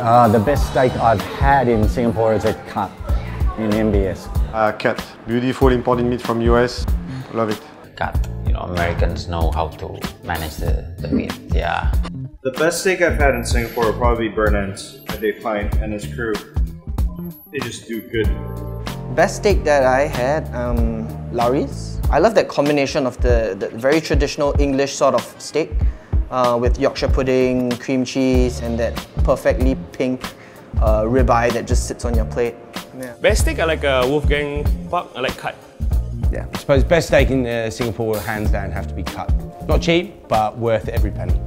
Uh, the best steak I've had in Singapore is a cut in MBS. Uh, cut. Beautiful imported meat from US. Love it. Cut. You know, Americans know how to manage the, the meat. Yeah. The best steak I've had in Singapore would probably be Burnt Ends by Dave Pynt and his crew. They just do good. Best steak that I had, um, Lawry's. I love that combination of the, the very traditional English sort of steak uh, with Yorkshire pudding, cream cheese, and that perfectly pink uh, ribeye that just sits on your plate. Yeah. Best steak, I like uh, Wolfgang Puck, I like cut. Yeah, I suppose best steak in uh, Singapore will hands down have to be cut. Not cheap, but worth every penny.